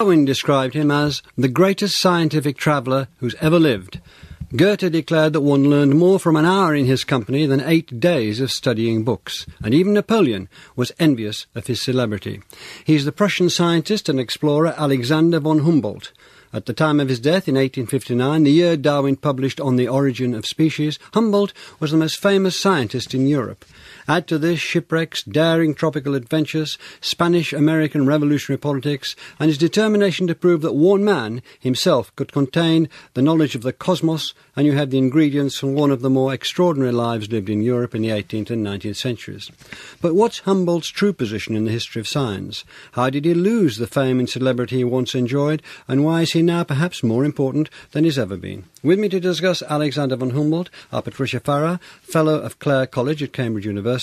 Darwin described him as the greatest scientific traveller who's ever lived. Goethe declared that one learned more from an hour in his company than eight days of studying books, and even Napoleon was envious of his celebrity. He's the Prussian scientist and explorer Alexander von Humboldt. At the time of his death in 1859, the year Darwin published On the Origin of Species, Humboldt was the most famous scientist in Europe. Add to this shipwrecks, daring tropical adventures, Spanish American revolutionary politics, and his determination to prove that one man himself could contain the knowledge of the cosmos, and you have the ingredients for one of the more extraordinary lives lived in Europe in the 18th and 19th centuries. But what's Humboldt's true position in the history of science? How did he lose the fame and celebrity he once enjoyed, and why is he now perhaps more important than he's ever been? With me to discuss Alexander von Humboldt are Patricia Fara, Fellow of Clare College at Cambridge University,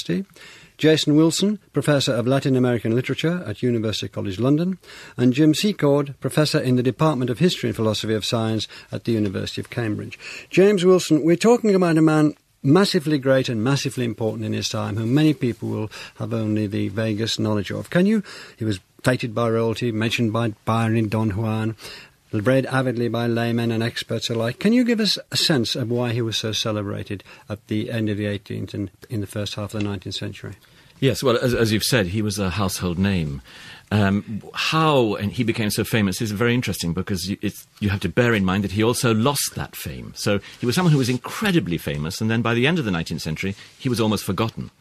Jason Wilson, Professor of Latin American Literature at University College London, and Jim Secord, Professor in the Department of History and Philosophy of Science at the University of Cambridge. James Wilson, we're talking about a man massively great and massively important in his time, whom many people will have only the vaguest knowledge of. Can you? He was feted by royalty, mentioned by Byron in Don Juan, read avidly by laymen and experts alike. Can you give us a sense of why he was so celebrated at the end of the 18th and in the first half of the 19th century? Yes, well, as, as you've said, he was a household name. Um, how and he became so famous is very interesting because you, you, have to bear in mind that he also lost that fame. So he was someone who was incredibly famous, and then by the end of the 19th century, he was almost forgotten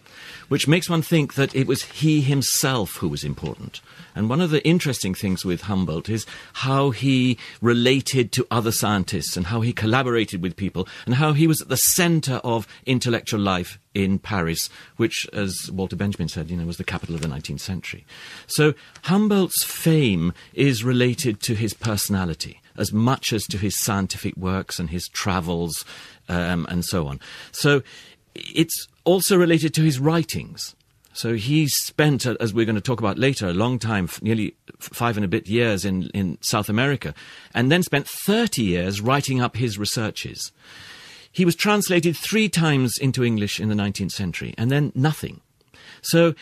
which makes one think that it was he himself who was important. And one of the interesting things with Humboldt is how he related to other scientists and how he collaborated with people and how he was at the center of intellectual life in Paris, which, as Walter Benjamin said, you know, was the capital of the 19th century. So Humboldt's fame is related to his personality as much as to his scientific works and his travels um, and so on. So it's also related to his writings. So he spent, uh, as we're going to talk about later, a long time, nearly five and a bit years in, in South America, and then spent 30 years writing up his researches. He was translated three times into English in the 19th century, and then nothing. So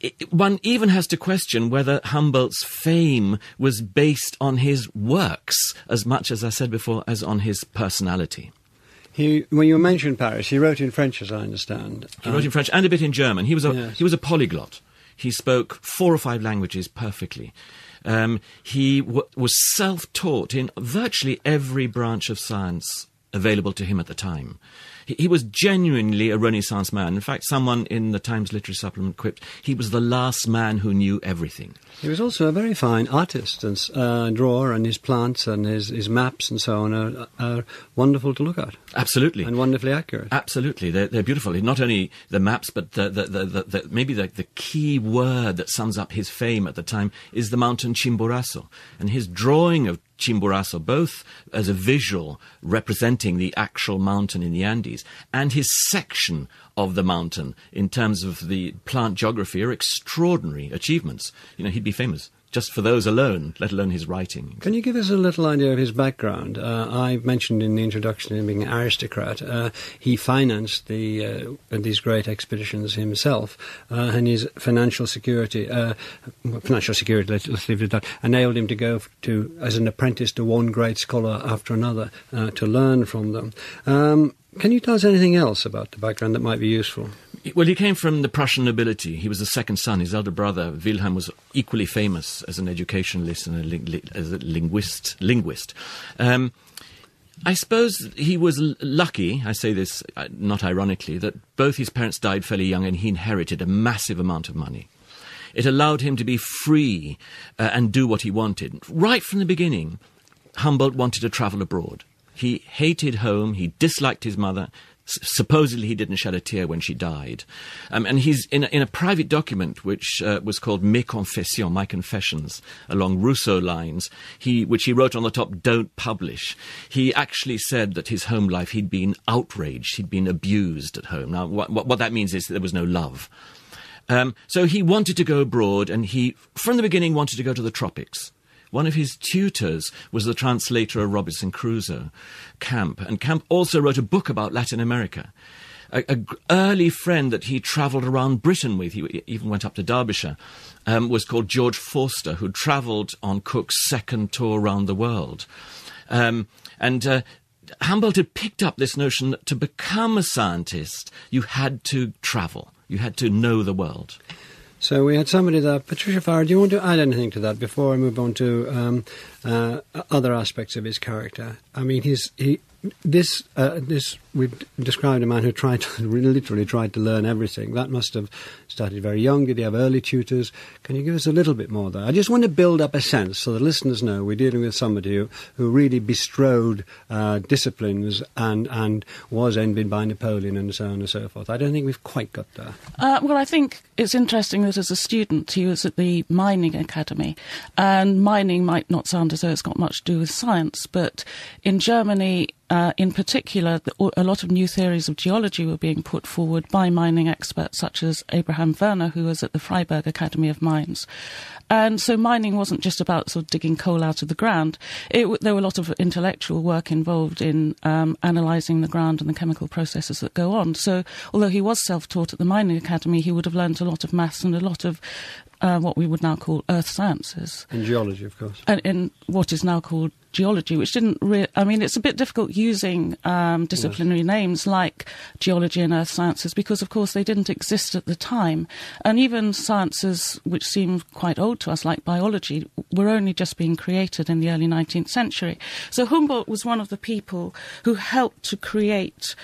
it, one even has to question whether Humboldt's fame was based on his works as much, as I said before, as on his personality. He, when you mentioned Paris, he wrote in French, as I understand. He wrote in French and a bit in German. He was a yes. he was a polyglot. He spoke four or five languages perfectly. Um, he w- was self-taught in virtually every branch of science available to him at the time. He, was genuinely a Renaissance man. In fact, someone in the Times Literary Supplement quipped he was the last man who knew everything. He was also a very fine artist and uh, drawer, and his plants and his, his maps and so on are, are, wonderful to look at. Absolutely. And wonderfully accurate. Absolutely. They're, they're beautiful. Not only the maps, but the, the, the, the maybe the, the key word that sums up his fame at the time is the mountain Chimborazo. And his drawing of Chimborazo, both as a visual representing the actual mountain in the Andes and his section of the mountain in terms of the plant geography are extraordinary achievements. You know, he'd be famous just for those alone, let alone his writing. Can you give us a little idea of his background? Uh, I mentioned in the introduction him being an aristocrat. Uh, he financed the uh, these great expeditions himself, uh, and his financial security, uh, financial security, let's, leave it at that, enabled him to go to as an apprentice to one great scholar after another uh, to learn from them. Um, can you tell us anything else about the background that might be useful? Well, he came from the Prussian nobility. He was the second son. His elder brother, Wilhelm, was equally famous as an educationalist and a as a linguist. linguist. Um, I suppose he was lucky, I say this uh, not ironically, that both his parents died fairly young and he inherited a massive amount of money. It allowed him to be free uh, and do what he wanted. Right from the beginning, Humboldt wanted to travel abroad. He hated home, he disliked his mother, supposedly he didn't shed a tear when she died. Um, and he's in a, in a private document which uh, was called Mes Confessions, My Confessions, along Rousseau lines, he, which he wrote on the top, don't publish. He actually said that his home life, he'd been outraged, he'd been abused at home. Now, what, what that means is that there was no love. Um, so he wanted to go abroad, and he, from the beginning, wanted to go to the tropics. One of his tutors was the translator of Robinson Crusoe, Campe, and Campe also wrote a book about Latin America. a, early friend that he travelled around Britain with, he even went up to Derbyshire, um, was called George Forster, who travelled on Cook's second tour around the world. Um, and uh, Humboldt had picked up this notion that to become a scientist, you had to travel, you had to know the world. So we had somebody there. Patricia Fara, do you want to add anything to that before I move on to um, uh, other aspects of his character? I mean, he's he this uh, this we've described a man who tried to literally tried to learn everything. That must have started very young. Did he have early tutors? Can you give us a little bit more there? I just want to build up a sense so the listeners know we're dealing with somebody who, who really bestrode uh, disciplines and and was envied by Napoleon and so on and so forth. I don't think we've quite got there. Uh, well, I think it's interesting that as a student he was at the mining academy, and mining might not sound as though it's got much to do with science, but in Germany. Uh, in particular, a lot of new theories of geology were being put forward by mining experts such as Abraham Werner, who was at the Freiberg Academy of Mines. And so mining wasn't just about sort of digging coal out of the ground. It, there were a lot of intellectual work involved in um, analysing the ground and the chemical processes that go on. So although he was self-taught at the mining academy, he would have learnt a lot of maths and a lot of uh, what we would now call earth sciences. And geology, of course. And in what is now called geology, which didn't really, I mean, it's a bit difficult using um, disciplinary yes. names like geology and earth sciences because, of course, they didn't exist at the time. And even sciences which seem quite old to us, like biology, were only just being created in the early 19th century. So Humboldt was one of the people who helped to create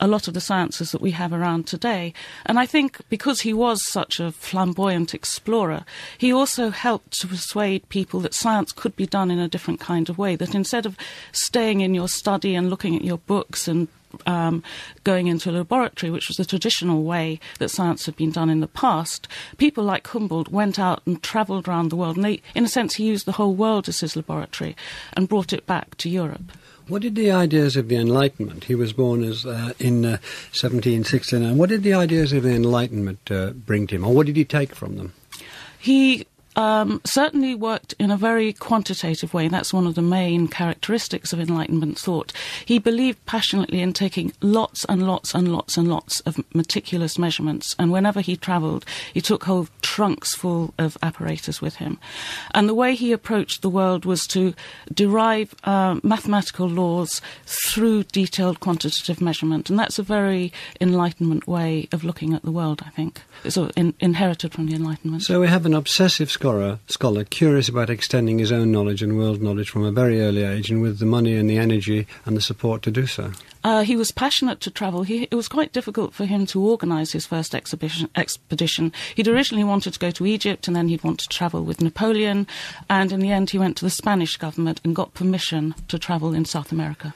a lot of the sciences that we have around today. And I think because he was such a flamboyant explorer, he also helped to persuade people that science could be done in a different kind of way, that instead of staying in your study and looking at your books and um, going into a laboratory, which was the traditional way that science had been done in the past, people like Humboldt went out and travelled around the world. And they, in a sense, he used the whole world as his laboratory and brought it back to Europe. What did the ideas of the Enlightenment? He was born as uh, in uh, 1769. What did the ideas of the Enlightenment uh, bring to him, or what did he take from them? He um, certainly worked in a very quantitative way. That's one of the main characteristics of Enlightenment thought. He believed passionately in taking lots and lots and lots and lots of meticulous measurements, and whenever he travelled, he took whole trunks full of apparatus with him. And the way he approached the world was to derive uh, mathematical laws through detailed quantitative measurement, and that's a very Enlightenment way of looking at the world, I think. It's sort of in, inherited from the Enlightenment. So we have an obsessive scholar, scholar curious about extending his own knowledge and world knowledge from a very early age and with the money and the energy and the support to do so. Uh, he was passionate to travel. He, it was quite difficult for him to organise his first exhibition, expedition. He'd originally wanted to go to Egypt and then he'd want to travel with Napoleon. And in the end, he went to the Spanish government and got permission to travel in South America.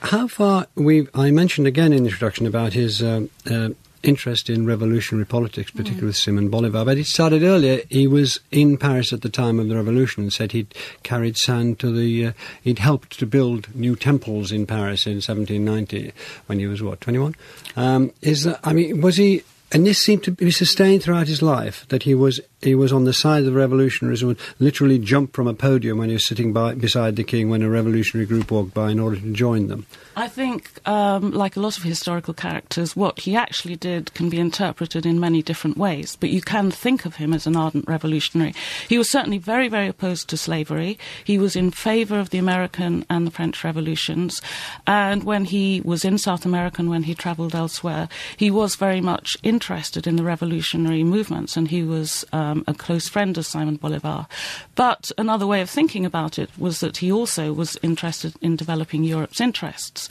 How far we I mentioned again in the introduction about his uh, uh, interest in revolutionary politics, particularly mm. with Simon Bolivar. But it started earlier. He was in Paris at the time of the revolution and said he'd carried sand to the. Uh, he'd helped to build new temples in Paris in 1790 when he was what 21. Um, is that, I mean, was he? And this seemed to be sustained throughout his life that he was he was on the side of the revolutionaries and would literally jump from a podium when he was sitting by, beside the king when a revolutionary group walked by in order to join them. I think, um, like a lot of historical characters, what he actually did can be interpreted in many different ways, but you can think of him as an ardent revolutionary. He was certainly very, very opposed to slavery. He was in favour of the American and the French revolutions, and when he was in South America and when he travelled elsewhere, he was very much interested in the revolutionary movements, and he was. Um, a close friend of Simon Bolivar. But another way of thinking about it was that he also was interested in developing Europe's interests.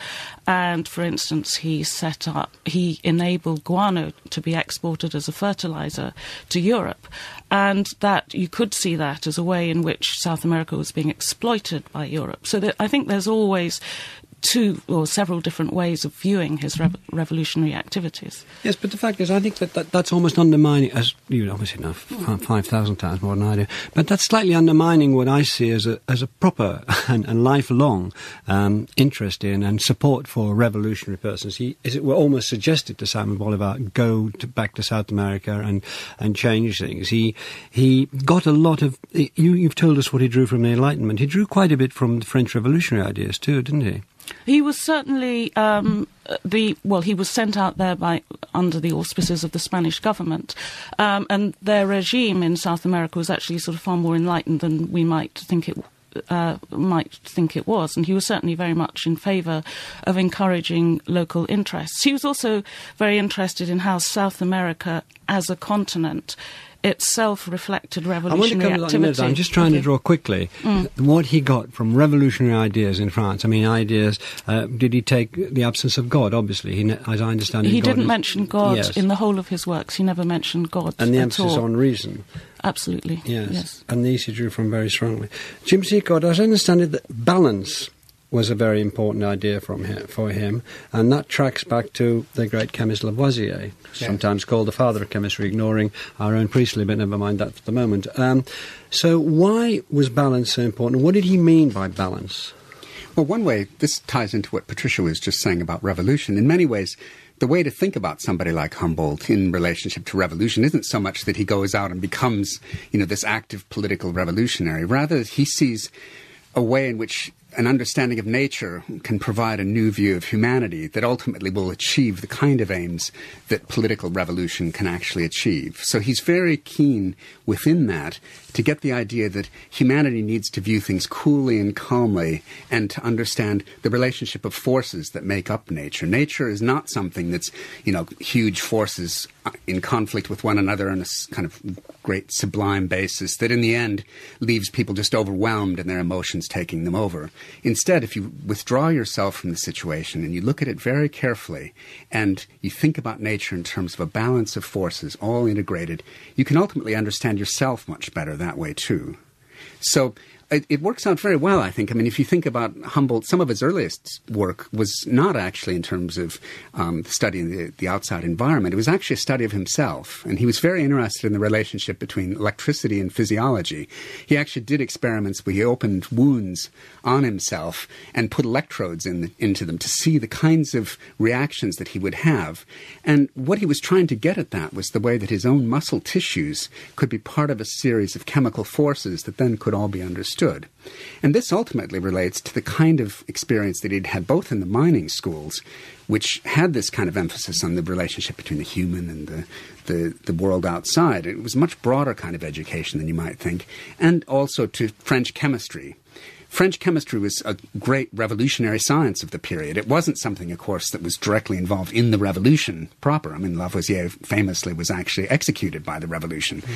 And for instance, he set up, he enabled guano to be exported as a fertilizer to Europe. And that you could see that as a way in which South America was being exploited by Europe. So that I think there's always two or several different ways of viewing his revolutionary activities. Yes, but the fact is, I think that, that that's almost undermining, as you obviously know, five thousand times more than I do, but that's slightly undermining what I see as a as a proper and, and lifelong um, interest in and support for revolutionary persons. He, as it were, almost suggested to Simon Bolivar go to, back to South America and and change things. He he got a lot of. You you've told us what he drew from the Enlightenment. He drew quite a bit from the French Revolutionary ideas too, didn't he? He was certainly um, the well. He was sent out there by under the auspices of the Spanish government, um, and their regime in South America was actually sort of far more enlightened than we might think it uh, might think it was, and he was certainly very much in favour of encouraging local interests. He was also very interested in how South America, as a continent, itself reflected revolutionary activity. I'm just trying okay. to draw quickly mm. what he got from revolutionary ideas in France. I mean, ideas. Uh, did he take the absence of God? Obviously, he, as I understand it, he God didn't mention God yes. in the whole of his works. He never mentioned God and the emphasis all. on reason. Absolutely. Yes. yes. And these he drew from very strongly. Jim Secord, as I understand it, that balance was a very important idea from him, for him, and that tracks back to the great chemist Lavoisier, sometimes called the father of chemistry, ignoring our own Priestley, but never mind that for the moment. Um, so, why was balance so important? What did he mean by balance? Well, one way, this ties into what Patricia was just saying about revolution. In many ways, the way to think about somebody like Humboldt in relationship to revolution isn't so much that he goes out and becomes, you know, this active political revolutionary. Rather, he sees a way in which an understanding of nature can provide a new view of humanity that ultimately will achieve the kind of aims that political revolution can actually achieve. So he's very keen within that to get the idea that humanity needs to view things coolly and calmly and to understand the relationship of forces that make up nature. Nature is not something that's, you know, huge forces in conflict with one another on a kind of great sublime basis that in the end leaves people just overwhelmed and their emotions taking them over. Instead, if you withdraw yourself from the situation and you look at it very carefully and you think about nature in terms of a balance of forces all integrated, you can ultimately understand yourself much better that way too. So it, it, works out very well, I think. I mean, if you think about Humboldt, some of his earliest work was not actually in terms of um, studying the, the outside environment. It was actually a study of himself. And he was very interested in the relationship between electricity and physiology. He actually did experiments where he opened wounds on himself and put electrodes in into them to see the kinds of reactions that he would have. And what he was trying to get at that was the way that his own muscle tissues could be part of a series of chemical forces that then could all be understood understood. And this ultimately relates to the kind of experience that he'd had both in the mining schools, which had this kind of emphasis on the relationship between the human and the, the, the world outside. It was a much broader kind of education than you might think, and also to French chemistry, French chemistry was a great revolutionary science of the period. It wasn't something, of course, that was directly involved in the revolution proper. I mean, Lavoisier famously was actually executed by the revolution. Mm.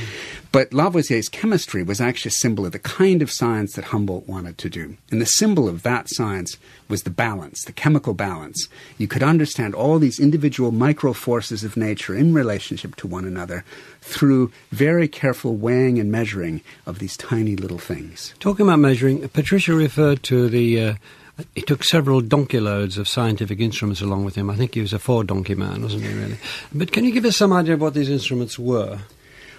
But Lavoisier's chemistry was actually a symbol of the kind of science that Humboldt wanted to do. And the symbol of that science was the balance, the chemical balance. You could understand all these individual micro forces of nature in relationship to one another through very careful weighing and measuring of these tiny little things. Talking about measuring, Patricia referred to the. Uh, he took several donkey loads of scientific instruments along with him. I think he was a four donkey man, wasn't he, really? But can you give us some idea of what these instruments were?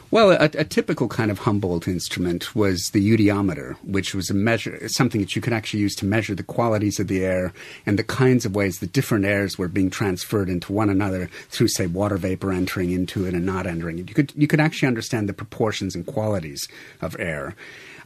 Well, a, a, typical kind of Humboldt instrument was the eudiometer, which was a measure, something that you could actually use to measure the qualities of the air and the kinds of ways that different airs were being transferred into one another through, say, water vapor entering into it and not entering it. You could you could actually understand the proportions and qualities of air.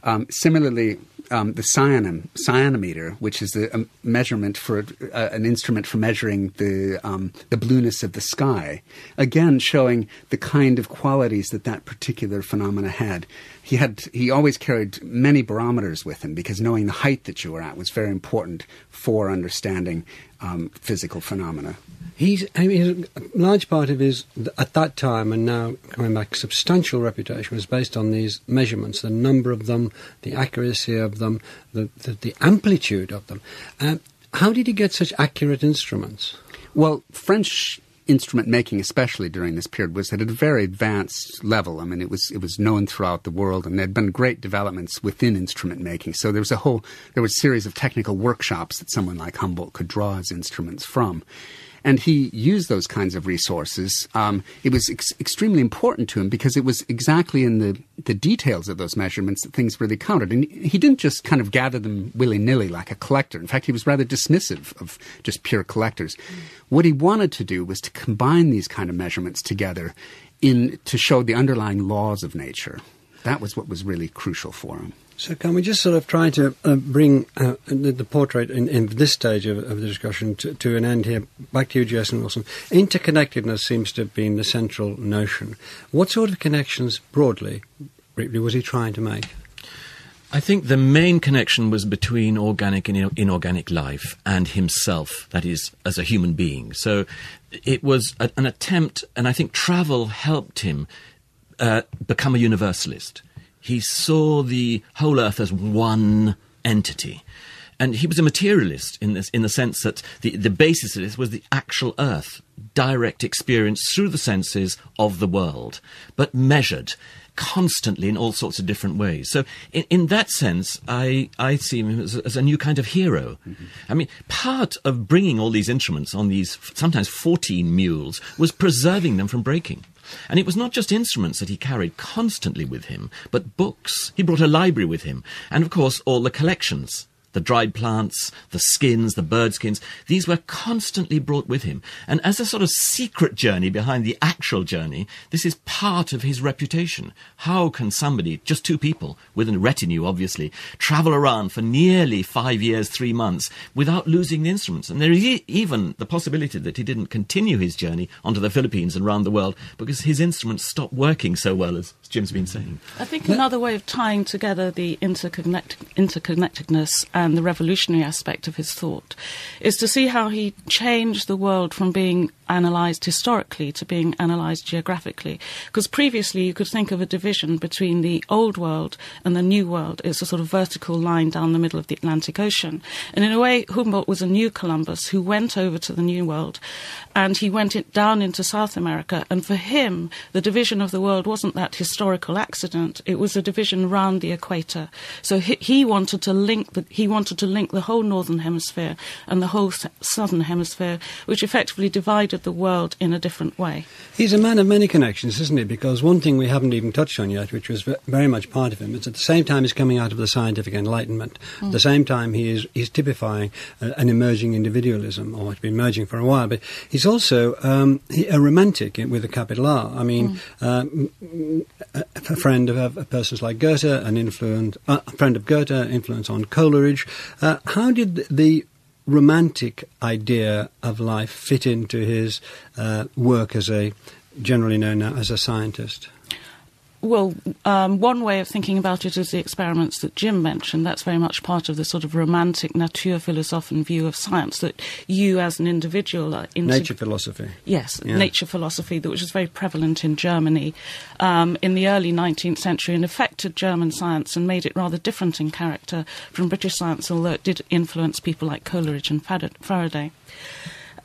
Um, similarly, um, the cyanom, cyanometer, which is a, a measurement for uh, an instrument for measuring the um, the blueness of the sky, again showing the kind of qualities that that particular phenomena had. He had he always carried many barometers with him because knowing the height that you were at was very important for understanding um, physical phenomena. He's, I mean, a large part of his, at that time and now coming back, substantial reputation was based on these measurements, the number of them, the accuracy of them, the, the, the amplitude of them. Um, how did he get such accurate instruments? Well, French instrument making, especially during this period, was at a very advanced level. I mean, it was it was known throughout the world, and there had been great developments within instrument making. So there was a whole there was a series of technical workshops that someone like Humboldt could draw his instruments from and he used those kinds of resources. Um, it was ex- extremely important to him because it was exactly in the, the details of those measurements that things really counted. And he didn't just kind of gather them willy nilly like a collector. In fact, he was rather dismissive of just pure collectors. What he wanted to do was to combine these kind of measurements together in to show the underlying laws of nature. That was what was really crucial for him. So can we just sort of try to uh, bring uh, the, the, portrait in, in, this stage of, of the discussion to, to, an end here? Back to you, Jason Wilson. Interconnectedness seems to have been the central notion. What sort of connections, broadly, briefly, was he trying to make? I think the main connection was between organic and inorganic life and himself, that is, as a human being. So it was a, an attempt, and I think travel helped him uh, become a universalist. He saw the whole earth as one entity. And he was a materialist in this, in the sense that the, the basis of this was the actual earth, direct experience through the senses of the world, but measured constantly in all sorts of different ways. So, in, in that sense, I, I see him as, as a new kind of hero. Mm-hmm. I mean, part of bringing all these instruments on these sometimes 14 mules was preserving them from breaking. And it was not just instruments that he carried constantly with him, but books. He brought a library with him, and of course all the collections the dried plants, the skins, the bird skins, these were constantly brought with him. And as a sort of secret journey behind the actual journey, this is part of his reputation. How can somebody, just two people, with a retinue obviously, travel around for nearly five years, three months, without losing the instruments? And there is even the possibility that he didn't continue his journey onto the Philippines and around the world because his instruments stopped working so well, as Jim's been saying. I think another way of tying together the interconnect- interconnectedness and the revolutionary aspect of his thought is to see how he changed the world from being analysed historically to being analysed geographically. Because previously you could think of a division between the old world and the new world. It's a sort of vertical line down the middle of the Atlantic Ocean. And in a way, Humboldt was a new Columbus who went over to the new world and he went it down into South America. And for him, the division of the world wasn't that historical accident. It was a division round the equator. So he, he wanted to link the, he wanted to link the whole northern hemisphere and the whole southern hemisphere, which effectively divided the world in a different way. He's a man of many connections, isn't he? Because one thing we haven't even touched on yet, which was very much part of him, is at the same time he's coming out of the scientific enlightenment. Mm. At the same time, he is he's typifying uh, an emerging individualism, or it's been emerging for a while. But he's also um, he, a romantic with a capital R. I mean, mm. uh, a friend of, of, persons like Goethe, an influence, uh, a friend of Goethe, influence on Coleridge. Uh, how did the romantic idea of life fit into his uh, work as a generally known now as a scientist? Well, um, one way of thinking about it is the experiments that Jim mentioned. That's very much part of the sort of romantic naturphilosophen view of science that you as an individual are into. Nature philosophy. Yes, yeah. nature philosophy, which was very prevalent in Germany um, in the early 19th century and affected German science and made it rather different in character from British science, although it did influence people like Coleridge and Faraday.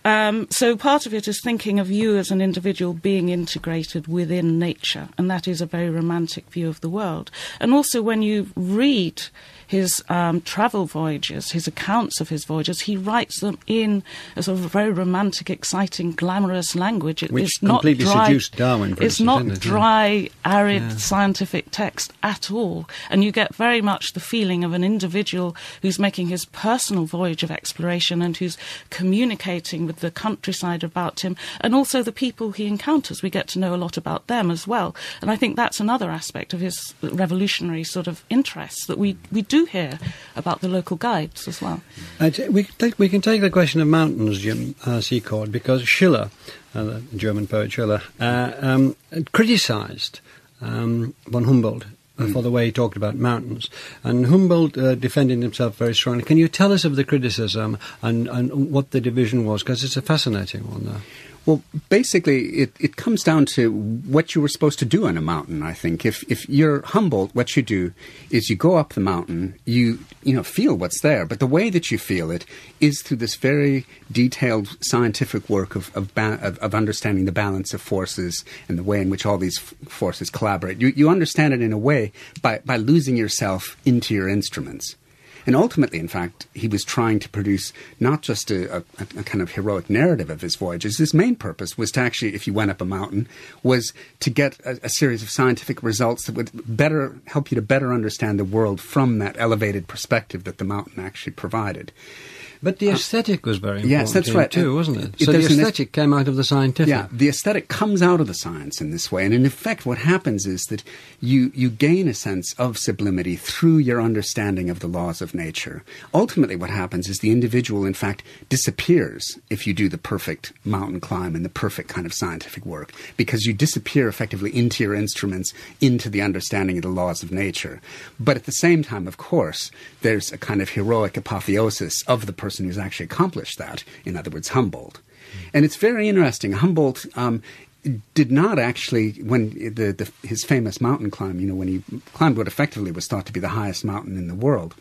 Um, so part of it is thinking of you as an individual being integrated within nature, and that is a very romantic view of the world. And also when you read his um, travel voyages, his accounts of his voyages, he writes them in a sort of very romantic, exciting, glamorous language. It, Which it's completely not dry, seduced Darwin. it's instance, not it? dry, arid yeah. scientific text at all, and you get very much the feeling of an individual who's making his personal voyage of exploration and who's communicating with the countryside about him, and also the people he encounters. We get to know a lot about them as well, and I think that's another aspect of his revolutionary sort of interests that we we do do hear about the local guides as well. Uh, we, can take, we can take the question of mountains, Jim uh, Secord, because Schiller, uh, the German poet Schiller, uh, um, criticised um, von Humboldt mm. for the way he talked about mountains. And Humboldt uh, defended himself very strongly. Can you tell us of the criticism and, and what the division was? Because it's a fascinating one. There. Well, basically, it, it comes down to what you were supposed to do on a mountain. I think if if you're Humboldt, what you do is you go up the mountain, you you know feel what's there, but the way that you feel it is through this very detailed scientific work of of, ba- of, of understanding the balance of forces and the way in which all these f- forces collaborate. You you understand it in a way by by losing yourself into your instruments. And ultimately, in fact, he was trying to produce not just a, a, a, kind of heroic narrative of his voyages. His main purpose was to actually, if you went up a mountain, was to get a, a series of scientific results that would better help you to better understand the world from that elevated perspective that the mountain actually provided. But the aesthetic was very important yes, that's right. too, wasn't it? it- so the aesthetic came out of the scientific. Yeah, the aesthetic comes out of the science in this way, and in effect, what happens is that you you gain a sense of sublimity through your understanding of the laws of nature. Ultimately, what happens is the individual, in fact, disappears if you do the perfect mountain climb and the perfect kind of scientific work, because you disappear effectively into your instruments, into the understanding of the laws of nature. But at the same time, of course, there's a kind of heroic apotheosis of the person who's actually accomplished that. In other words, Humboldt. And it's very interesting. Humboldt um, did not actually, when the, the, his famous mountain climb, you know, when he climbed what effectively was thought to be the highest mountain in the world,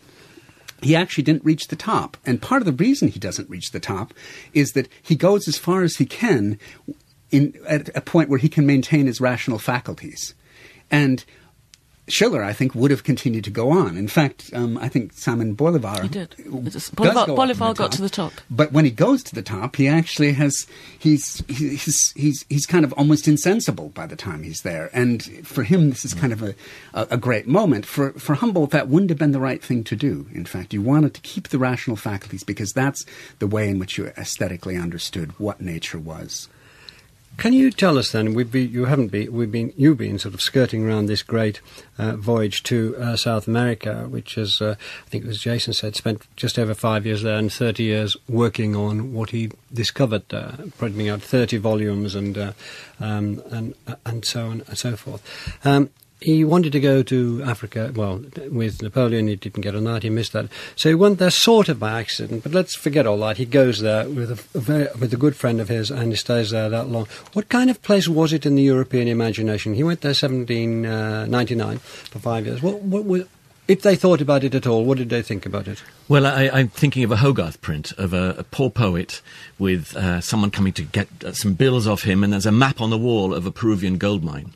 he actually didn't reach the top. And part of the reason he doesn't reach the top is that he goes as far as he can in, at a point where he can maintain his rational faculties. And Schiller, I think, would have continued to go on. In fact, um, I think Simon Bolivar. He did. Bolivar- go Bolivar got to the top. But when he goes to the top, he actually has he's he's he's he's kind of almost insensible by the time he's there. And for him, this is kind of a a, a great moment. For for Humboldt, that wouldn't have been the right thing to do. In fact, you wanted to keep the rational faculties because that's the way in which you aesthetically understood what nature was. Can you tell us then? We've been, you haven't been. We've been. You've been sort of skirting around this great uh, voyage to uh, South America, which is, uh, I think, as Jason said, spent just over five years there and thirty years working on what he discovered there, putting out thirty volumes and uh, um, and and so on and so forth. Um, he wanted to go to Africa. Well, with Napoleon, he didn't get on that. He missed that. So he went there sort of by accident. But let's forget all that. He goes there with a, very, with a good friend of his, and he stays there that long. What kind of place was it in the European imagination? He went there 1799 uh, for five years. What, what if they thought about it at all, what did they think about it? Well, I, I'm thinking of a Hogarth print of a, a poor poet with uh, someone coming to get uh, some bills off him, and there's a map on the wall of a Peruvian gold mine.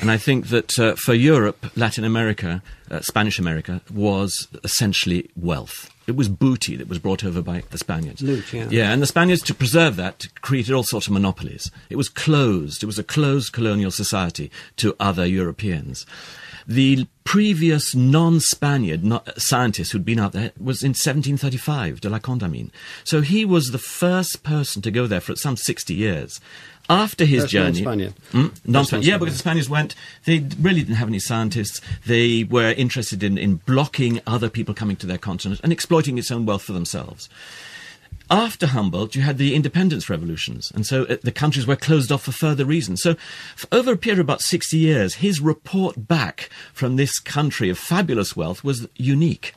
and I think that uh, for Europe, Latin America, uh, Spanish America, was essentially wealth. It was booty that was brought over by the Spaniards. Loot, yeah. Yeah, and the Spaniards, to preserve that, created all sorts of monopolies. It was closed. It was a closed colonial society to other Europeans. The previous non-Spaniard no- scientist who'd been out there was in 1735, de la Condamine. So he was the first person to go there for some 60 years. After his First journey, non-Spaniard. Hmm? non-Spaniard. Yeah, because the Spaniards went. They really didn't have any scientists. They were interested in, in blocking other people coming to their continent and exploiting its own wealth for themselves. After Humboldt, you had the independence revolutions, and so uh, the countries were closed off for further reasons. So, over a period of about 60 years, his report back from this country of fabulous wealth was unique.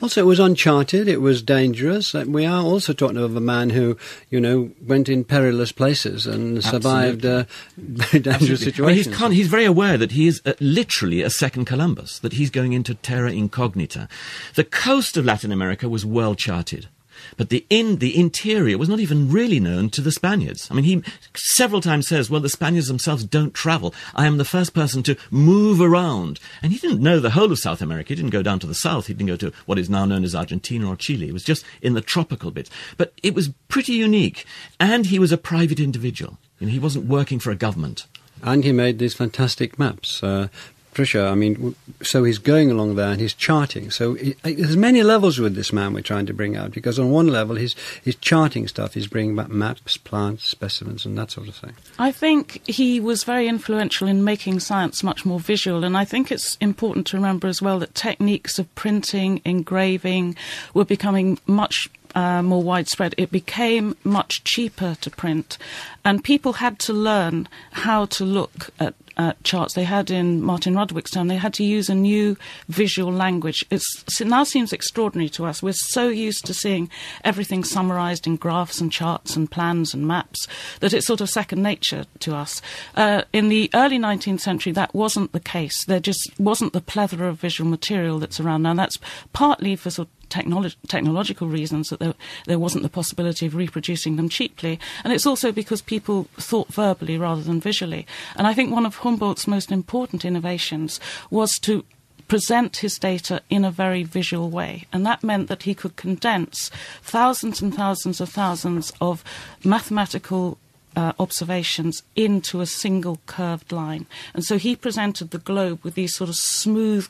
Also, it was uncharted. It was dangerous. We are also talking of a man who, you know, went in perilous places and survived uh, very dangerous Absolutely. I mean, situations. he's, con- he's very aware that he is uh, literally a second Columbus, that he's going into terra incognita. The coast of Latin America was well charted. But the in the interior was not even really known to the Spaniards. I mean, he several times says, "Well, the Spaniards themselves don't travel. I am the first person to move around." And he didn't know the whole of South America. He didn't go down to the south. He didn't go to what is now known as Argentina or Chile. It was just in the tropical bit. But it was pretty unique. And he was a private individual. He wasn't working for a government. And he made these fantastic maps. Uh, Patricia, I mean, so he's going along there and he's charting. So he, there's many levels with this man we're trying to bring out because on one level he's, he's charting stuff, he's bringing back maps, plants, specimens, and that sort of thing. I think he was very influential in making science much more visual, and I think it's important to remember as well that techniques of printing, engraving were becoming much uh, more widespread. It became much cheaper to print, and people had to learn how to look at uh, charts. They had in Martin Rudwick's time, they had to use a new visual language. It's, it now seems extraordinary to us. We're so used to seeing everything summarized in graphs and charts and plans and maps that it's sort of second nature to us. Uh, in the early 19th century, that wasn't the case. There just wasn't the plethora of visual material that's around now. That's partly for sort of technolo- technological reasons that there, there wasn't the possibility of reproducing them cheaply. And it's also because people thought verbally rather than visually. And I think one of Humboldt's most important innovations was to present his data in a very visual way. And that meant that he could condense thousands and thousands of thousands of mathematical uh, observations into a single curved line. And so he presented the globe with these sort of smooth,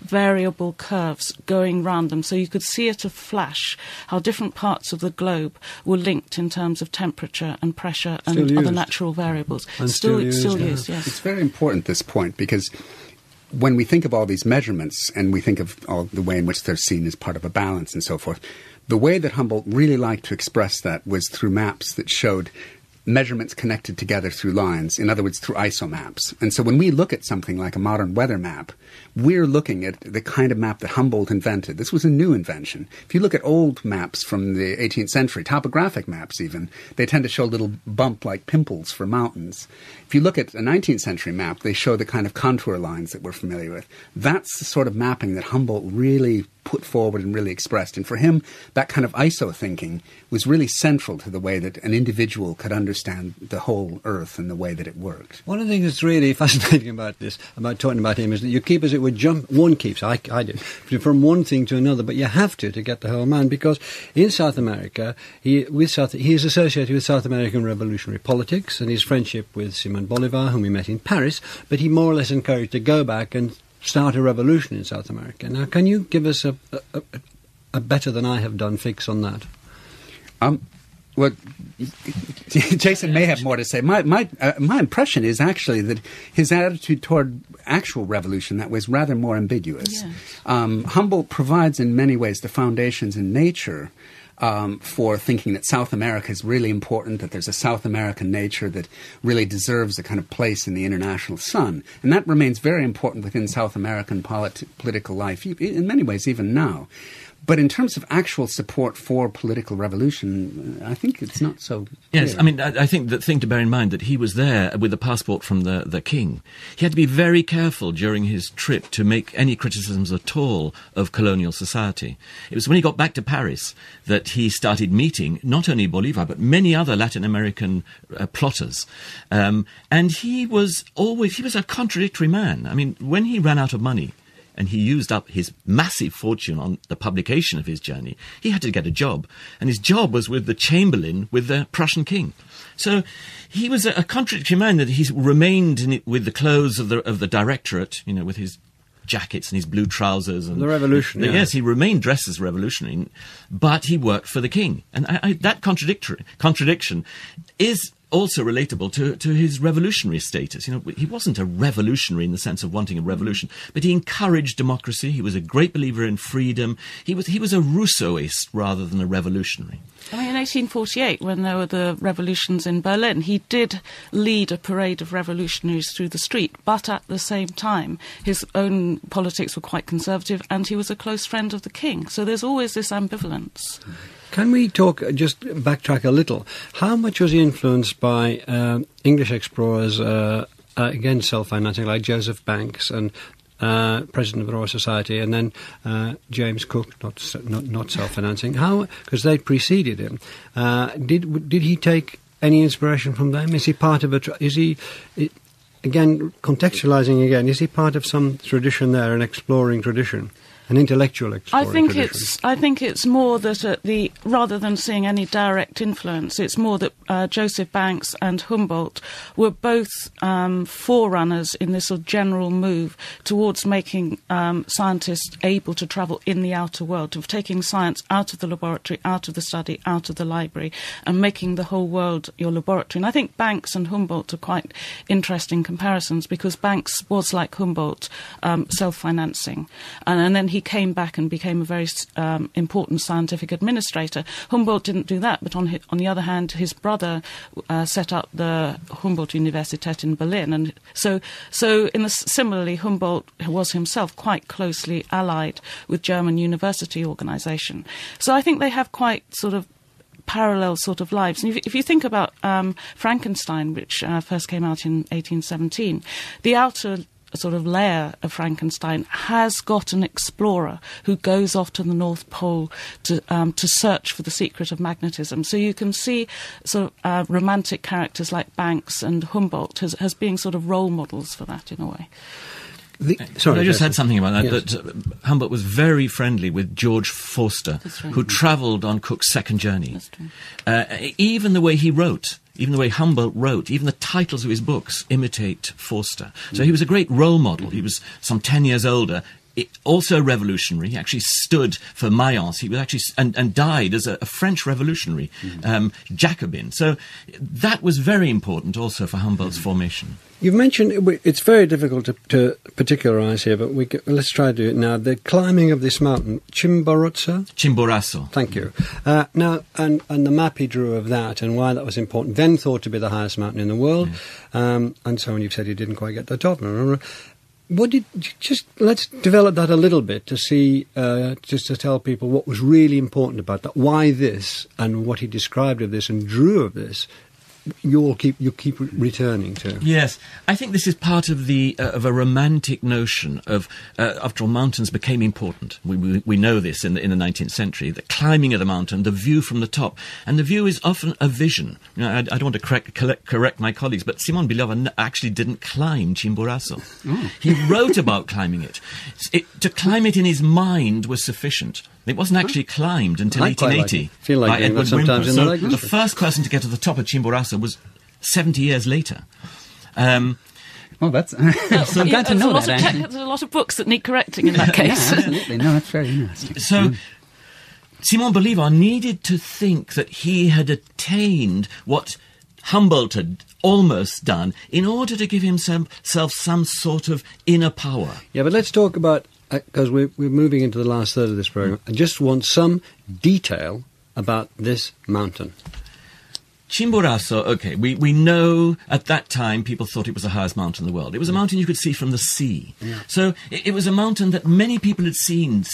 variable curves going round them. So you could see at a flash how different parts of the globe were linked in terms of temperature and pressure and Still other natural variables. And still used, still yeah. used, yes. It's very important this point because when we think of all these measurements and we think of all the way in which they're seen as part of a balance and so forth, the way that Humboldt really liked to express that was through maps that showed measurements connected together through lines, in other words, through isomaps. And so when we look at something like a modern weather map, we're looking at the kind of map that Humboldt invented. This was a new invention. If you look at old maps from the 18th century, topographic maps even, they tend to show little bump like pimples for mountains. If you look at a 19th century map, they show the kind of contour lines that we're familiar with. That's the sort of mapping that Humboldt really put forward and really expressed. And for him, that kind of ISO thinking was really central to the way that an individual could understand the whole Earth and the way that it worked. One of the things that's really fascinating about this, about talking about him, is that you keep, as it would jump, one keeps, I, I do, from one thing to another, but you have to to get the whole man, because in South America, he, with South, he is associated with South American revolutionary politics and his friendship with Simon Bolivar, whom he met in Paris, but he more or less encouraged to go back and start a revolution in South America. Now, can you give us a, a, a, a better than I have done fix on that? Um, well, Jason may have more to say. My my uh, my impression is actually that his attitude toward actual revolution that was rather more ambiguous. Yes. Um, Humboldt provides in many ways the foundations in nature. Um, for thinking that South America is really important, that there's a South American nature that really deserves a kind of place in the international sun. And that remains very important within South American polit- political life, in many ways, even now. But in terms of actual support for political revolution, uh, I think it's not so. Yes. I mean, I, I think the thing to bear in mind that he was there with a passport from the, the king. He had to be very careful during his trip to make any criticisms at all of colonial society. It was when he got back to Paris that he started meeting not only Bolivar but many other Latin American uh, plotters, um, and he was always he was a contradictory man. I mean, when he ran out of money and he used up his massive fortune on the publication of his journey, he had to get a job. And his job was with the Chamberlain, with the Prussian king. So he was a, a contradictory man that he remained in it with the clothes of the, of the directorate, you know, with his jackets and his blue trousers. And The revolution, yeah. Yes, he remained dressed as revolutionary, but he worked for the king. And I, I, that contradictory, contradiction is also relatable to, to his revolutionary status. You know, he wasn't a revolutionary in the sense of wanting a revolution, but he encouraged democracy. He was a great believer in freedom. He was, he was a Rousseauist rather than a revolutionary. I mean, in 1848, when there were the revolutions in Berlin, he did lead a parade of revolutionaries through the street, but at the same time, his own politics were quite conservative, and he was a close friend of the king. So there's always this ambivalence. Can we talk, uh, just backtrack a little? How much was he influenced by um, English explorers, uh, uh, again self financing, like Joseph Banks and uh, president of the Royal Society, and then uh, James Cook, not not, not self financing? How, because they preceded him, uh, did, did he take any inspiration from them? Is he part of a, is he, again, contextualizing again, is he part of some tradition there, an exploring tradition? An intellectual I think tradition? it's. I think it's more that at the rather than seeing any direct influence, it's more that uh, Joseph Banks and Humboldt were both um, forerunners in this sort of general move towards making um, scientists able to travel in the outer world, of taking science out of the laboratory, out of the study, out of the library, and making the whole world your laboratory. And I think Banks and Humboldt are quite interesting comparisons because Banks was like Humboldt, um, self-financing, and, and then he came back and became a very um, important scientific administrator. Humboldt didn't do that, but on hi- on the other hand, his brother uh, set up the Humboldt Universität in Berlin, and so so in the, s- similarly, Humboldt was himself quite closely allied with German university organisation. So I think they have quite sort of parallel sort of lives. And if, if you think about um, Frankenstein, which uh, first came out in 1817, the outer sort of layer of Frankenstein has got an explorer who goes off to the North Pole to um, to search for the secret of magnetism. So you can see sort of uh, romantic characters like Banks and Humboldt as, as being sort of role models for that in a way. The, sorry, I just Jason. had something about that. Yes. That uh, Humboldt was very friendly with George Forster, right. who travelled on Cook's second journey. That's true. Uh, even the way he wrote, even the way Humboldt wrote, even the titles of his books imitate Forster. So he was a great role model. He was some 10 years older. It, also revolutionary. He actually stood for Mayence. He was actually and, and died as a, a French revolutionary, um, Jacobin. So that was very important also for Humboldt's formation. You've mentioned it's very difficult to, to particularize here, but we can, let's try to do it now. The climbing of this mountain, Chimborazo. Chimborazo. Thank you. Uh, now, and, and the map he drew of that and why that was important, then thought to be the highest mountain in the world, um, and so on. You've said he didn't quite get the top. What did just let's develop that a little bit to see, uh, just to tell people what was really important about that, why this, and what he described of this and drew of this you'll keep you keep returning to. Yes, I think this is part of the uh, of a romantic notion of uh, after all mountains became important. We, we, we know this in the in the 19th century. The climbing of the mountain, the view from the top, and the view is often a vision. You know, I, I, don't want to correct, correct, correct my colleagues, but Simon Bolivar actually didn't climb Chimborazo. He wrote about climbing it. it. To climb it in his mind was sufficient. It wasn't actually climbed until 1880 like feel like by Edward sometimes Whymper. So the first person to get to the top of Chimborazo was 70 years later. Um, well, that's so I'm glad to know that. Te- there's a lot of books that need correcting in that case. yeah, absolutely, no, that's very interesting. So. Mm. Simon Bolivar needed to think that he had attained what Humboldt had almost done in order to give himself some sort of inner power. Yeah, but let's talk about Uh, because we're, we're moving into the last third of this program, I just want some detail about this mountain. Chimborazo, okay, we, we know at that time people thought it was the highest mountain in the world. It was a mm. mountain you could see from the sea. Yeah. So it, it, was a mountain that many people had seen.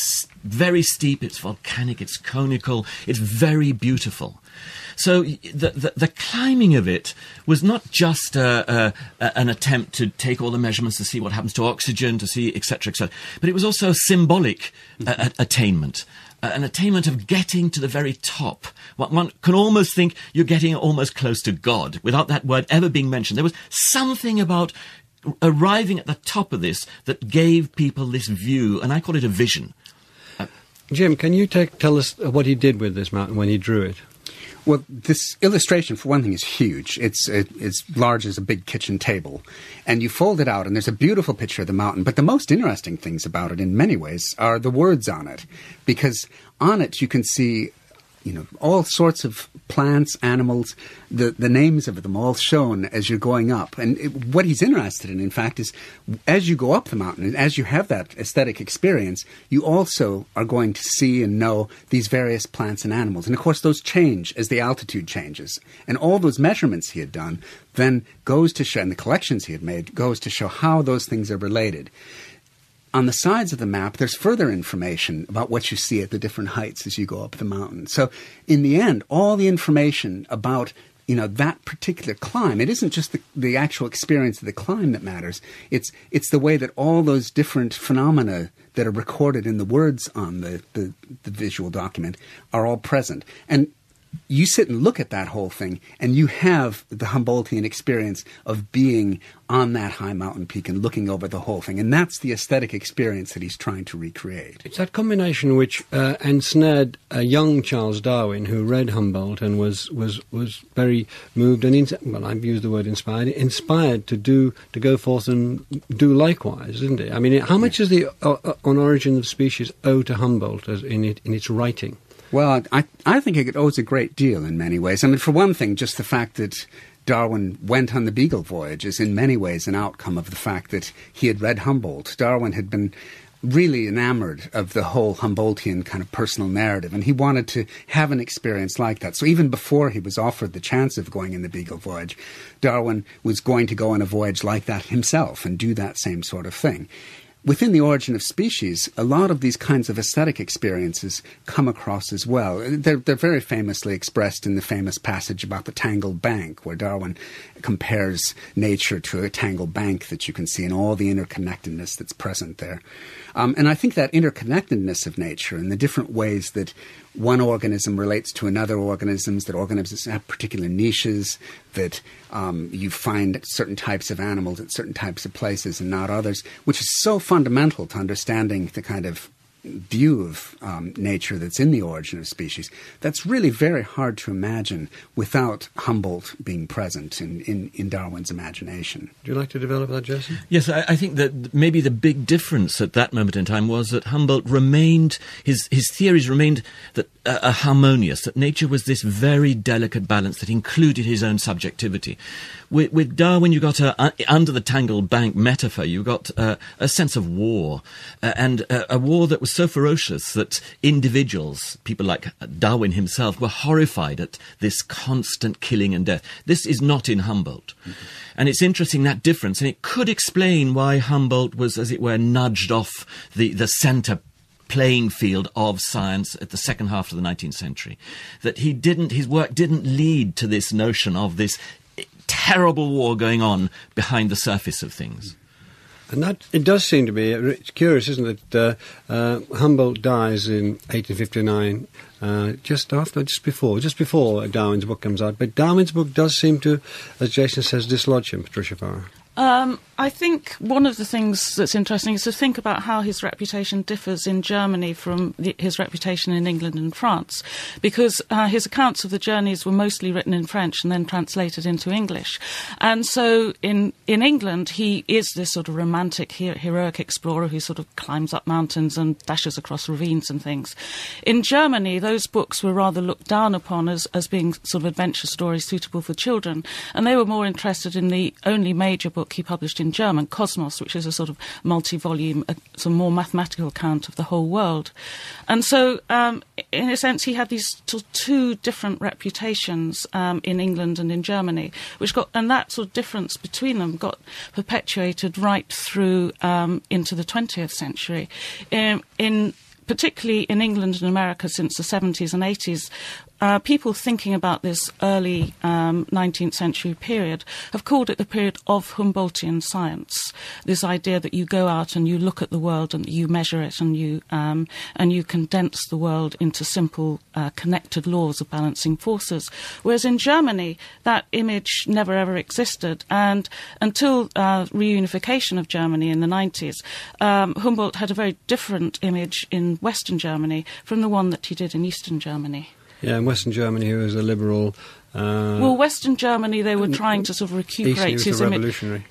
very steep, it's volcanic, it's conical, it's very beautiful. So the, the, the climbing of it was not just a, a, an attempt to take all the measurements to see what happens to oxygen, to see etc. etc. But it was also a symbolic uh, attainment. Uh, an attainment of getting to the very top. One can almost think you're getting almost close to God without that word ever being mentioned. There was something about arriving at the top of this that gave people this view, and I call it a vision. Jim, can you take, tell us what he did with this mountain when he drew it? Well, this illustration, for one thing, is huge. It's as large as a big kitchen table. And you fold it out, and there's a beautiful picture of the mountain. But the most interesting things about it, in many ways, are the words on it. Because on it, you can see you know, all sorts of plants, animals, the, the names of them all shown as you're going up. And it, what he's interested in, in fact, is as you go up the mountain and as you have that aesthetic experience, you also are going to see and know these various plants and animals. And of course, those change as the altitude changes. And all those measurements he had done then goes to show, and the collections he had made goes to show how those things are related on the sides of the map, there's further information about what you see at the different heights as you go up the mountain. So, in the end, all the information about you know that particular climb, it isn't just the, the actual experience of the climb that matters. It's it's the way that all those different phenomena that are recorded in the words on the, the, the visual document are all present. And you sit and look at that whole thing, and you have the Humboldtian experience of being on that high mountain peak and looking over the whole thing. And that's the aesthetic experience that he's trying to recreate. It's that combination which uh, ensnared a young Charles Darwin who read Humboldt and was, was, was very moved and, ins- well, I've used the word inspired, inspired to do, to go forth and do likewise, isn't it? I mean, how much does the uh, uh, On Origin of Species owe to Humboldt as in, it, in its writing? Well, I, I think it owes a great deal in many ways. I mean, for one thing, just the fact that Darwin went on the Beagle voyage is in many ways an outcome of the fact that he had read Humboldt. Darwin had been really enamored of the whole Humboldtian kind of personal narrative, and he wanted to have an experience like that. So even before he was offered the chance of going in the Beagle voyage, Darwin was going to go on a voyage like that himself and do that same sort of thing within the origin of species, a lot of these kinds of aesthetic experiences come across as well. They're, they're very famously expressed in the famous passage about the tangled bank, where Darwin compares nature to a tangled bank that you can see and all the interconnectedness that's present there. Um, and I think that interconnectedness of nature and the different ways that one organism relates to another organisms, that organisms have particular niches, that um, you find certain types of animals at certain types of places and not others, which is so fundamental to understanding the kind of view of um, nature that's in the origin of species, that's really very hard to imagine without Humboldt being present in, in, in Darwin's imagination. Would you like to develop that, Jason? Yes, I, I, think that maybe the big difference at that moment in time was that Humboldt remained, his, his theories remained that uh, harmonious, that nature was this very delicate balance that included his own subjectivity. With, with Darwin, you got a, uh, under the tangled bank metaphor, you got uh, a sense of war, uh, and a war that was so ferocious that individuals, people like Darwin himself, were horrified at this constant killing and death. This is not in Humboldt. Mm-hmm. And it's interesting that difference, and it could explain why Humboldt was, as it were, nudged off the, the centre playing field of science at the second half of the 19th century. That he didn't, his work didn't lead to this notion of this terrible war going on behind the surface of things. And that it does seem to be it's curious, isn't it? Uh, uh, Humboldt dies in 1859, uh, just after, just before, just before Darwin's book comes out. But Darwin's book does seem to, as Jason says, dislodge him, Patricia Fara. Um, I think one of the things that's interesting is to think about how his reputation differs in Germany from the, his reputation in England and France, because uh, his accounts of the journeys were mostly written in French and then translated into English. And so in, in England, he is this sort of romantic, heroic explorer who sort of climbs up mountains and dashes across ravines and things. In Germany, those books were rather looked down upon as, as being sort of adventure stories suitable for children, and they were more interested in the only major book he published in German, Cosmos, which is a sort of multi-volume, a, some more mathematical account of the whole world. And so, um, in a sense, he had these two different reputations um, in England and in Germany, which got, and that sort of difference between them got perpetuated right through um, into the 20th century. in, in particularly in England and America since the 70s and 80s, uh, people thinking about this early um, 19th century period have called it the period of Humboldtian science. This idea that you go out and you look at the world and you measure it and you um, and you condense the world into simple uh, connected laws of balancing forces. Whereas in Germany, that image never ever existed, and until uh, reunification of Germany in the 90s, um, Humboldt had a very different image in Western Germany from the one that he did in Eastern Germany. Yeah, in Western Germany, he was a liberal. Uh, well, Western Germany, they were trying to sort of recuperate his image.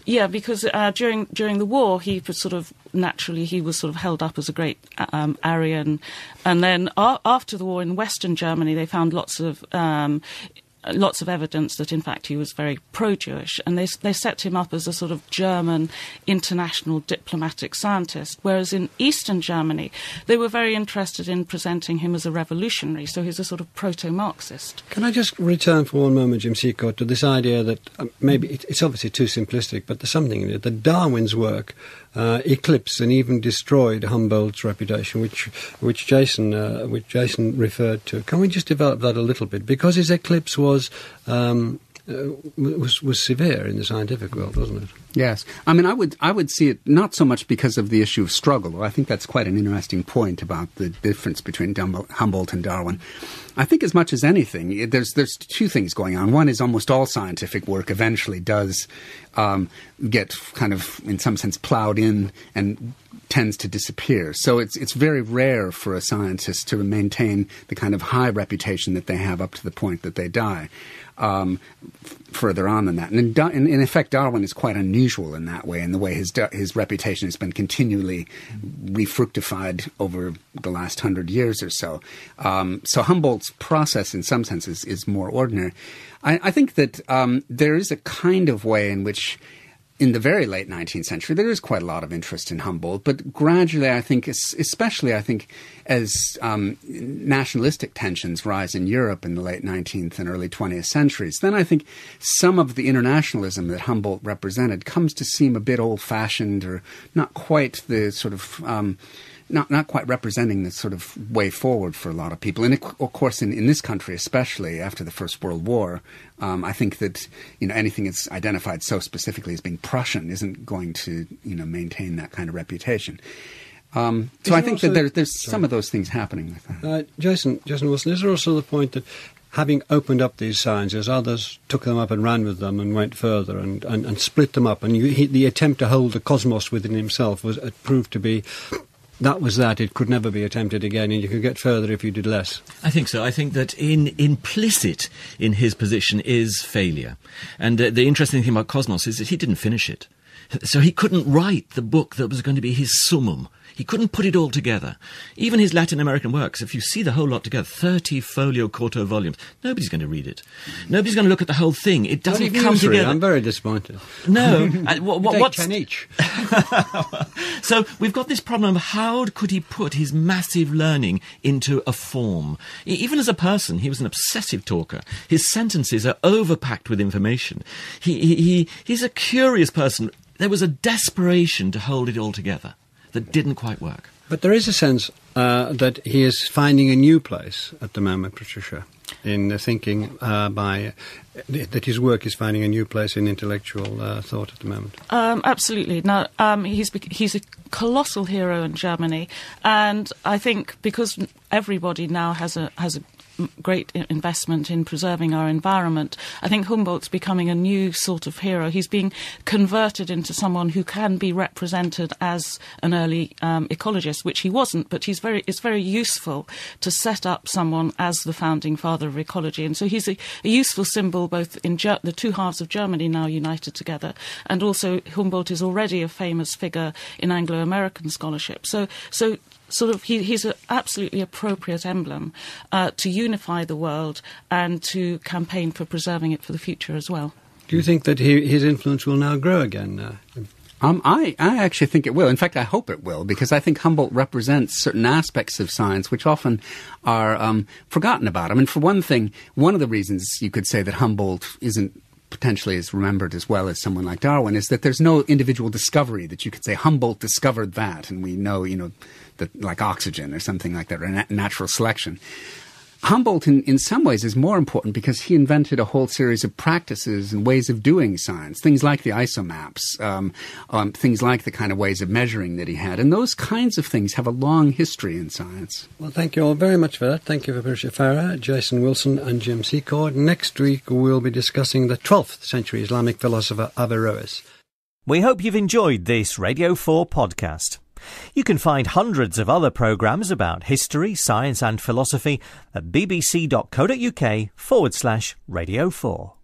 Yeah, because uh, during during the war, he was sort of naturally he was sort of held up as a great um, Aryan, and then a- after the war in Western Germany, they found lots of um, lots of evidence that in fact he was very pro-Jewish, and they they set him up as a sort of German international diplomatic scientist. Whereas in Eastern Germany, they were very interested in presenting him as a revolutionary, so he's a sort of proto-Marxist. Can I just return for one moment, Jim Secord, to this idea that um, maybe it, it's obviously too simplistic, but there's something in it that Darwin's work uh, eclipsed and even destroyed Humboldt's reputation, which which Jason uh, which Jason referred to. Can we just develop that a little bit? Because his eclipse was. Um, uh, was was severe in the scientific world, wasn't it? Yes, I mean, I would I would see it not so much because of the issue of struggle. I think that's quite an interesting point about the difference between Humboldt and Darwin. I think as much as anything, there's there's two things going on. One is almost all scientific work eventually does um, get kind of, in some sense, plowed in and tends to disappear. So it's it's very rare for a scientist to maintain the kind of high reputation that they have up to the point that they die um, further on than that. And in, in, effect, Darwin is quite unusual in that way, in the way his his reputation has been continually refructified over the last hundred years or so. Um, so Humboldt's process, in some senses, is more ordinary. I, I think that um, there is a kind of way in which in the very late 19th century, there is quite a lot of interest in Humboldt, but gradually, I think, especially, I think, as um, nationalistic tensions rise in Europe in the late 19th and early 20th centuries, then I think some of the internationalism that Humboldt represented comes to seem a bit old fashioned or not quite the sort of um, not not quite representing the sort of way forward for a lot of people. And of course, in, in this country, especially after the First World War, um, I think that you know anything that's identified so specifically as being Prussian isn't going to you know maintain that kind of reputation. Um, so I think also, that there, there's sorry. some of those things happening with that. Uh, Jason, Jason Wilson, is there also the point that having opened up these sciences, others took them up and ran with them and went further and, and, and split them up. And you, he, the attempt to hold the cosmos within himself was proved to be that was that. It could never be attempted again, and you could get further if you did less. I think so. I think that in implicit in his position is failure. And uh, the interesting thing about Cosmos is that he didn't finish it. So he couldn't write the book that was going to be his summum. He couldn't put it all together. Even his Latin American works, if you see the whole lot together, 30 folio quarto volumes, nobody's going to read it. Nobody's going to look at the whole thing. It doesn't come together. I'm very disappointed. No. uh, what, what, what's, 10 each. so we've got this problem of how could he put his massive learning into a form? Even as a person, he was an obsessive talker. His sentences are overpacked with information. He, he, he, he's a curious person. There was a desperation to hold it all together that didn't quite work. But there is a sense uh, that he is finding a new place at the moment, Patricia, in the thinking uh, by that his work is finding a new place in intellectual uh, thought at the moment. Um, absolutely. Now, um, he's he's a colossal hero in Germany, and I think because everybody now has a has a m- great investment in preserving our environment, I think Humboldt's becoming a new sort of hero. He's being converted into someone who can be represented as an early um, ecologist, which he wasn't. But he's very it's very useful to set up someone as the founding father of ecology, and so he's a, a useful symbol both in Ger- the two halves of Germany now united together, and also Humboldt is already a famous figure in Anglo-American scholarship. So so sort of he, he's an absolutely appropriate emblem uh, to unify the world and to campaign for preserving it for the future as well. Do you think that he, his influence will now grow again? Uh, Um, I, I actually think it will. In fact, I hope it will, because I think Humboldt represents certain aspects of science which often are um, forgotten about. I mean, for one thing, one of the reasons you could say that Humboldt isn't potentially as remembered as well as someone like Darwin is that there's no individual discovery that you could say Humboldt discovered that, and we know, you know, that like oxygen or something like that, or na- natural selection. Humboldt, in, in some ways, is more important because he invented a whole series of practices and ways of doing science, things like the isomaps, um, um, things like the kind of ways of measuring that he had. And those kinds of things have a long history in science. Well, thank you all very much for that. Thank you for Patricia Fara, Jason Wilson, and Jim Secord. Next week, we'll be discussing the 12th century Islamic philosopher Averroes. We hope you've enjoyed this Radio 4 podcast. You can find hundreds of other programmes about history, science, and philosophy at bbc.co.uk forward slash Radio 4.